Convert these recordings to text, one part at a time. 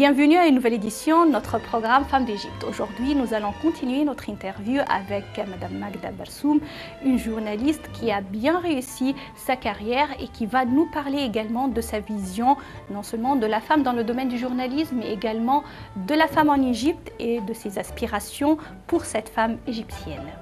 Bienvenue à une nouvelle édition de notre programme Femmes d'Égypte. Aujourd'hui, nous allons continuer notre interview avec Madame Magda Barsoum, une journaliste qui a bien réussi sa carrière et qui va nous parler également de sa vision, non seulement de la femme dans le domaine du journalisme, mais également de la femme en Égypte et de ses aspirations pour cette femme égyptienne.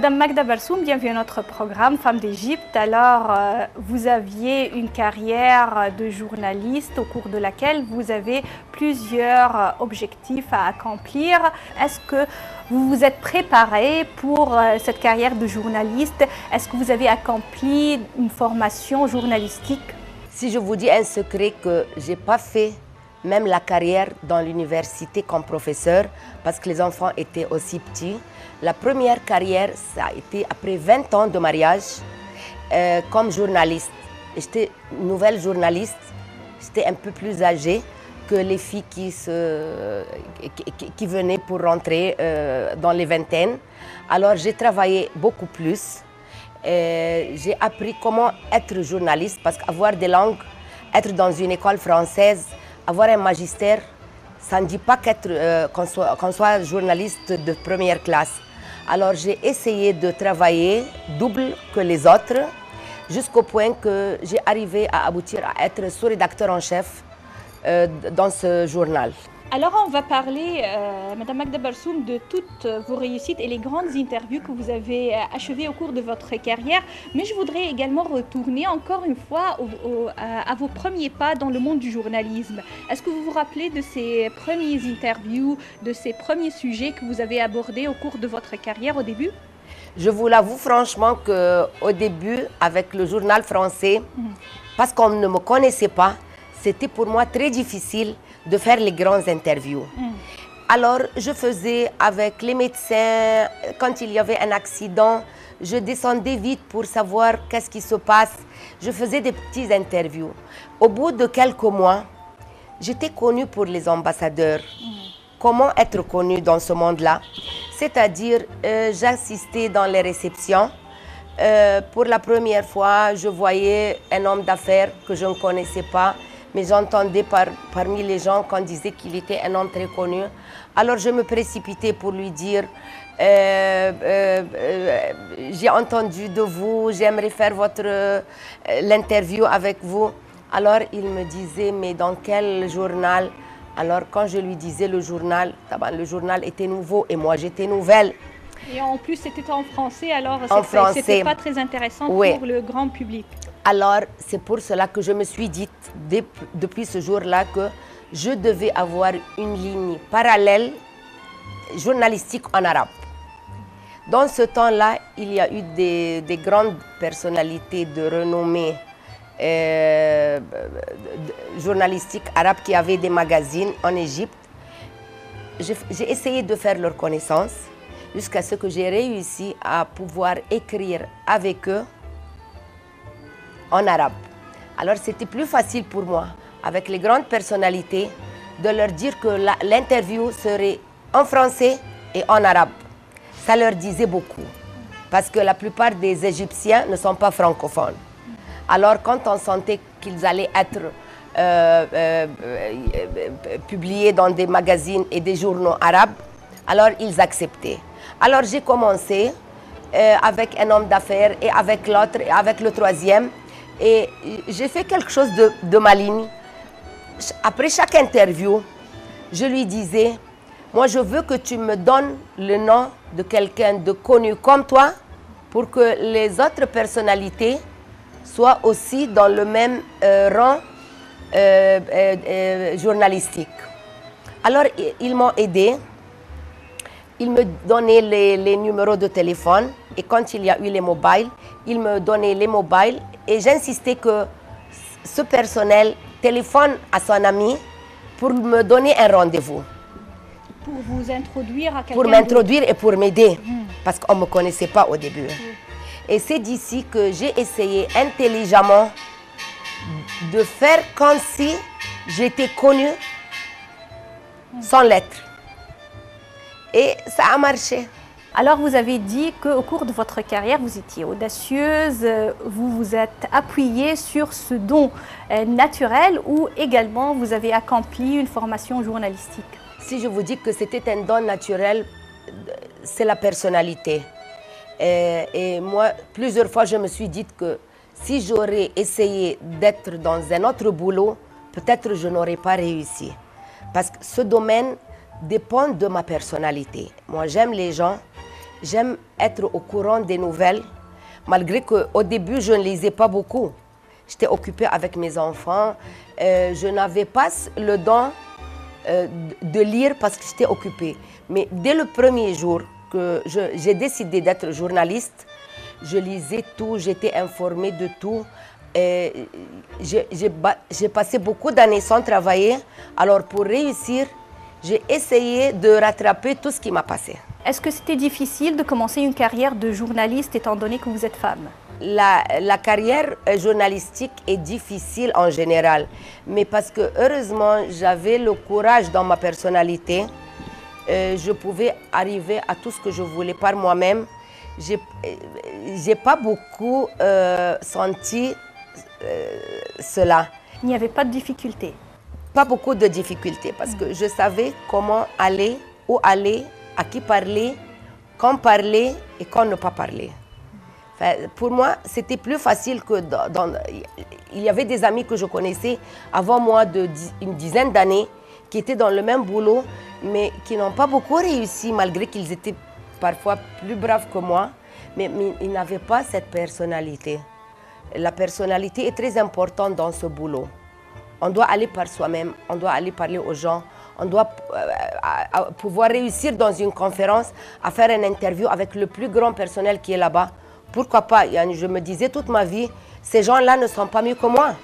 Madame Magda Barsoum, bienvenue à notre programme Femmes d'Égypte. Alors, euh, vous aviez une carrière de journaliste au cours de laquelle vous avez plusieurs euh, objectifs à accomplir. Est-ce que vous vous êtes préparé pour euh, cette carrière de journaliste? Est-ce que vous avez accompli une formation journalistique? Si je vous dis un secret que j'ai pas fait même la carrière dans l'université comme professeur, parce que les enfants étaient aussi petits. La première carrière, ça a été après 20 ans de mariage euh, comme journaliste. J'étais nouvelle journaliste, j'étais un peu plus âgée que les filles qui, se, qui, venaient pour rentrer euh, dans les vingtaines. Alors j'ai travaillé beaucoup plus. Euh, j'ai appris comment être journaliste parce qu'avoir des langues, être dans une école française, avoir un magistère, ça ne dit pas qu'on soit, soit, journaliste de première classe. Alors j'ai essayé de travailler double que les autres, jusqu'au point que j'ai arrivé à aboutir à être sous-rédacteur en chef euh, dans ce journal. Alors on va parler, euh, Madame Magda Barsoum, de toutes vos réussites et les grandes interviews que vous avez euh, achevées au cours de votre carrière. Mais je voudrais également retourner encore une fois à, vos premiers pas dans le monde du journalisme. Est-ce que vous vous rappelez de ces premières interviews, de ces premiers sujets que vous avez abordés au cours de votre carrière au début? Je vous l'avoue franchement qu'au début, avec le journal français, mhm. parce qu'on ne me connaissait pas, c'était pour moi très difficile de faire les grandes interviews. Mm. Alors, je faisais avec les médecins, quand il y avait un accident, je descendais vite pour savoir qu'est-ce qui se passe. Je faisais des petites interviews. Au bout de quelques mois, j'étais connue pour les ambassadeurs. Mm. Comment être connue dans ce monde-là? C'est-à-dire, euh, j'assistais dans les réceptions. Euh, pour la première fois, je voyais un homme d'affaires que je ne connaissais pas mais j'entendais par, parmi les gens qu'on disait qu'il était un homme très connu. Alors je me précipitais pour lui dire, euh, euh, euh, j'ai entendu de vous, j'aimerais faire votre l'interview avec vous. Alors il me disait, mais dans quel journal? Alors quand je lui disais le journal, le journal était nouveau et moi j'étais nouvelle. Et en plus, c'était en français, alors c'était pas très intéressant pour le grand public. Alors, c'est pour cela que je me suis dit, depuis ce jour-là, que je devais avoir une ligne parallèle journalistique en arabe. Dans ce temps-là, il y a eu des, grandes personnalités de renommée euh, journalistique arabe qui avaient des magazines en Égypte. J'ai essayé de faire leur connaissance jusqu'à ce que j'ai réussi à pouvoir écrire avec eux en arabe. Alors c'était plus facile pour moi, avec les grandes personnalités, de leur dire que l'interview serait en français et en arabe. Ça leur disait beaucoup, parce que la plupart des Égyptiens ne sont pas francophones. Alors quand on sentait qu'ils allaient être euh, euh, euh, publiés dans des magazines et des journaux arabes, alors ils acceptaient. Alors j'ai commencé avec un homme d'affaires et avec l'autre avec le troisième. Et j'ai fait quelque chose de, de maligne. Après chaque interview, je lui disais, moi je veux que tu me donnes le nom de quelqu'un de connu comme toi pour que les autres personnalités soient aussi dans le même euh, rang euh, euh, journalistique. Alors ils m'ont aidé. Ils me donnaient les, les, numéros de téléphone et quand il y a eu les mobiles, ils me donnaient les mobiles et j'insistais que ce personnel téléphone à son ami pour me donner un rendez-vous. Pour vous introduire à Pour m'introduire et pour m'aider. Hmm. parce qu'on ne me connaissait pas au début. Et c'est d'ici que j'ai essayé intelligemment de faire comme si j'étais connue sans lettre. Et ça a marché. Alors vous avez dit qu'au cours de votre carrière, vous étiez audacieuse, euh, vous vous êtes appuyée sur ce don euh, naturel ou également vous avez accompli une formation journalistique? Si je vous dis que c'était un don naturel, c'est la personnalité. Et, et, moi, plusieurs fois, je me suis dit que si j'aurais essayé d'être dans un autre boulot, peut-être je n'aurais pas réussi. Parce que ce domaine dépend de ma personnalité. Moi, j'aime les gens, j'aime être au courant des nouvelles, malgré qu'au début, je ne lisais pas beaucoup. J'étais occupée avec mes enfants. Euh, je n'avais pas le don euh, de lire parce que j'étais occupée. Mais dès le premier jour que j'ai décidé d'être journaliste, je lisais tout, j'étais informée de tout. J'ai passé beaucoup d'années sans travailler. Alors pour réussir, j'ai essayé de rattraper tout ce qui m'a passé. Est-ce que c'était difficile de commencer une carrière de journaliste étant donné que vous êtes femme? La, la, carrière journalistique est difficile en général, mais parce que heureusement j'avais le courage dans ma personnalité, euh, je pouvais arriver à tout ce que je voulais par moi-même. J'ai n'ai pas beaucoup euh, senti euh, cela. Il n'y avait pas de difficulté? Pas beaucoup de difficultés parce que je savais comment aller, où aller, à qui parler, quand parler et quand ne pas parler. pour moi, c'était plus facile que dans, Il y avait des amis que je connaissais avant moi d'une dizaine d'années qui étaient dans le même boulot, mais qui n'ont pas beaucoup réussi malgré qu'ils étaient parfois plus braves que moi, mais, mais ils n'avaient pas cette personnalité. La personnalité est très importante dans ce boulot. On doit aller par soi-même, on doit aller parler aux gens, on doit euh, pouvoir réussir dans une conférence à faire une interview avec le plus grand personnel qui est là-bas. Pourquoi pas Je me disais toute ma vie, ces gens-là ne sont pas mieux que moi.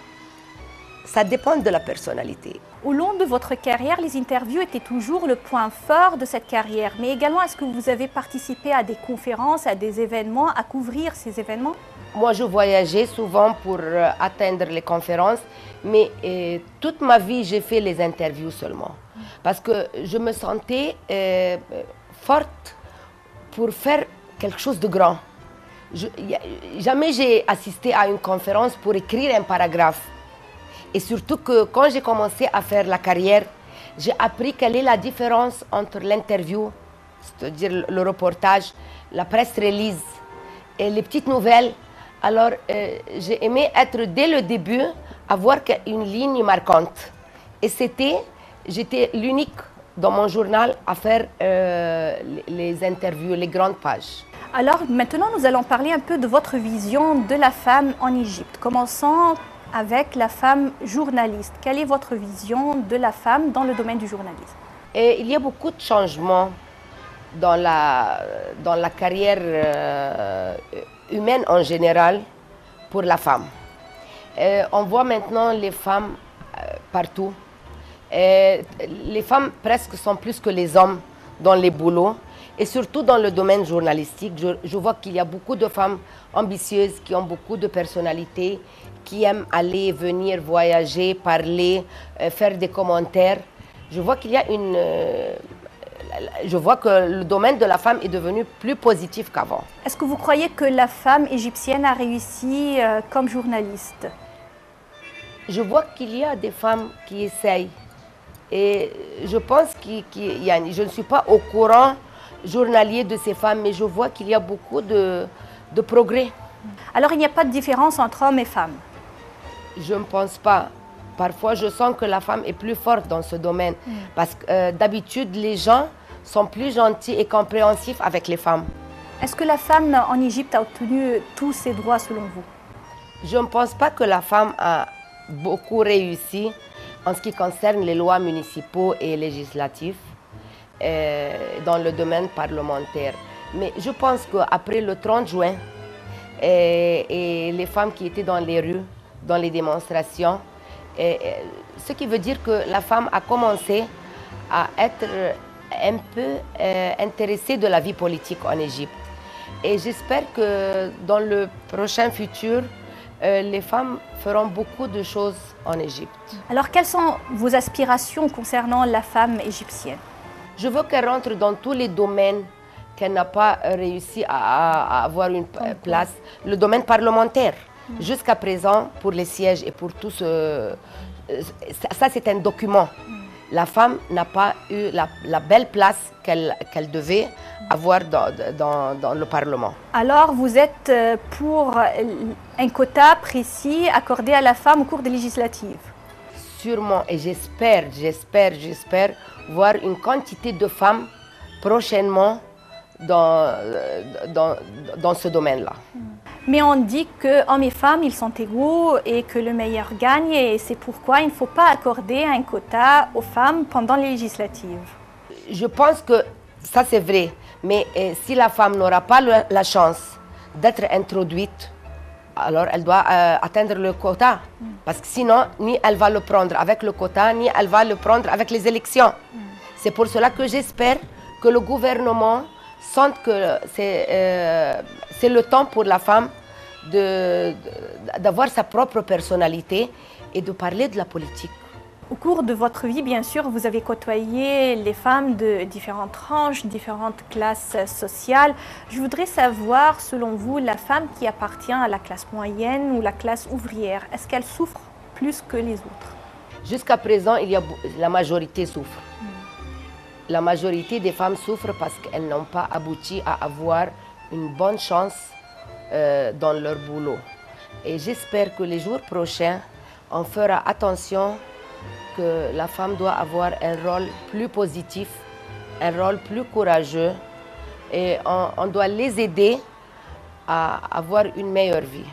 Ça dépend de la personnalité. Au long de votre carrière, les interviews étaient toujours le point fort de cette carrière. Mais également, est-ce que vous avez participé à des conférences, à des événements, à couvrir ces événements? Moi, je voyageais souvent pour euh, atteindre les conférences, mais euh, toute ma vie, j'ai fait les interviews seulement. Parce que je me sentais euh, forte pour faire quelque chose de grand. Jamais j'ai assisté à une conférence pour écrire un paragraphe. Et surtout que quand j'ai commencé à faire la carrière, j'ai appris quelle est la différence entre l'interview, c'est-à-dire le reportage, la presse release et les petites nouvelles alors, euh, j'ai aimé être dès le début, avoir une ligne marquante. Et c'était, j'étais l'unique dans mon journal à faire euh, les interviews, les grandes pages. Alors maintenant, nous allons parler un peu de votre vision de la femme en Égypte. Commençons avec la femme journaliste. Quelle est votre vision de la femme dans le domaine du journalisme? Et Il y a beaucoup de changements dans la, dans la carrière euh, humaine en général pour la femme. Euh, on voit maintenant les femmes euh, partout. Euh, les femmes presque sont plus que les hommes dans les boulots et surtout dans le domaine journalistique. Je, je vois qu'il y a beaucoup de femmes ambitieuses qui ont beaucoup de personnalité, qui aiment aller, venir, voyager, parler, faire des commentaires. Je vois qu'il y a une je vois que le domaine de la femme est devenu plus positif qu'avant. Est-ce que vous croyez que la femme égyptienne a réussi euh, comme journaliste? Je vois qu'il y a des femmes qui essayent. Et je pense qu'il y a, je ne suis pas au courant journalier de ces femmes, mais je vois qu'il y a beaucoup de, de progrès. Alors il n'y a pas de différence entre hommes et femmes? Je ne pense pas. Parfois, je sens que la femme est plus forte dans ce domaine. Mm. Parce que euh, d'habitude, les gens sont plus gentils et compréhensifs avec les femmes. Est-ce que la femme en Égypte a obtenu tous ses droits selon vous? Je ne pense pas que la femme a beaucoup réussi en ce qui concerne les lois municipaux et législatives euh, dans le domaine parlementaire. Mais je pense qu'après le 30 juin, euh, et les femmes qui étaient dans les rues, dans les démonstrations, ce qui veut dire que la femme a commencé à être un peu euh, intéressée de la vie politique en Égypte. Et j'espère que dans le prochain futur, euh, les femmes feront beaucoup de choses en Égypte. Alors, quelles sont vos aspirations concernant la femme égyptienne? Je veux qu'elle rentre dans tous les domaines qu'elle n'a pas réussi à, à avoir une place. Le domaine parlementaire. Jusqu'à présent, pour les sièges et pour tout ce... Ça, c'est un document. La femme n'a pas eu la, belle place qu'elle devait avoir dans, dans, dans, le Parlement. Alors, vous êtes euh, pour un quota précis accordé à la femme au cours des législatives? Sûrement, et j'espère, j'espère, j'espère voir une quantité de femmes prochainement dans, dans, dans ce domaine-là. Mais on dit que hommes et femmes, ils sont égaux et que le meilleur gagne et c'est pourquoi il ne faut pas accorder un quota aux femmes pendant les législatives. Je pense que ça c'est vrai, mais eh, si la femme n'aura pas la chance d'être introduite, alors elle doit euh, atteindre le quota. Parce que sinon, ni elle va le prendre avec le quota, ni elle va le prendre avec les élections. C'est pour cela que j'espère que le gouvernement sente que c'est euh, c'est le temps pour la femme d'avoir sa propre personnalité et de parler de la politique. Au cours de votre vie, bien sûr, vous avez côtoyé les femmes de différentes tranches, différentes classes sociales. Je voudrais savoir, selon vous, la femme qui appartient à la classe moyenne ou la classe ouvrière, est-ce qu'elle souffre plus que les autres? Jusqu'à présent, il y a, la majorité souffre. Hmm. La majorité des femmes souffrent parce qu'elles n'ont pas abouti à avoir une bonne chance euh, dans leur boulot. Et j'espère que les jours prochains, on fera attention que la femme doit avoir un rôle plus positif, un rôle plus courageux et on, on doit les aider à avoir une meilleure vie.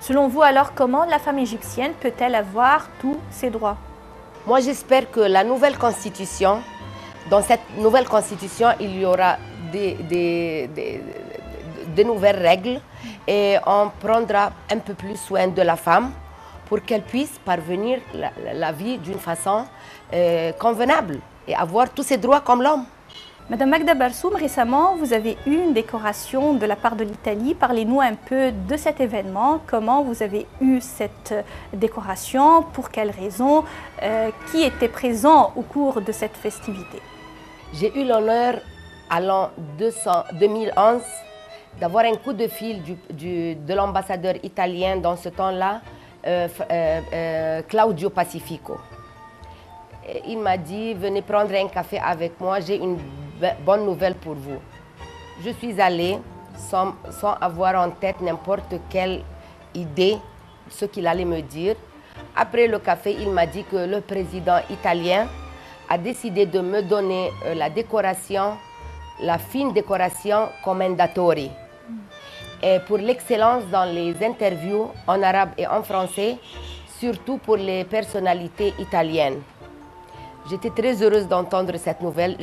Selon vous, alors, comment la femme égyptienne peut-elle avoir tous ses droits? Moi, j'espère que la nouvelle constitution, dans cette nouvelle constitution, il y aura des, des, des, de nouvelles règles et on prendra un peu plus soin de la femme pour qu'elle puisse parvenir la, la vie d'une façon euh, convenable et avoir tous ses droits comme l'homme. Madame Magda Barsoum, récemment, vous avez eu une décoration de la part de l'Italie. Parlez-nous un peu de cet événement. Comment vous avez eu cette décoration? Pour quelles raisons? Euh, Qui était présent au cours de cette festivité? J'ai eu l'honneur, à l'an 2011, d'avoir un coup de fil de l'ambassadeur italien dans ce temps-là, euh, euh, euh, Claudio Pacifico. il m'a dit, venez prendre un café avec moi, j'ai une bonne nouvelle pour vous. Je suis allée sans, sans avoir en tête n'importe quelle idée, ce qu'il allait me dire. Après le café, il m'a dit que le président italien a décidé de me donner la décoration, la fine décoration commendatori et pour l'excellence dans les interviews en arabe et en français, surtout pour les personnalités italiennes. J'étais très heureuse d'entendre cette nouvelle.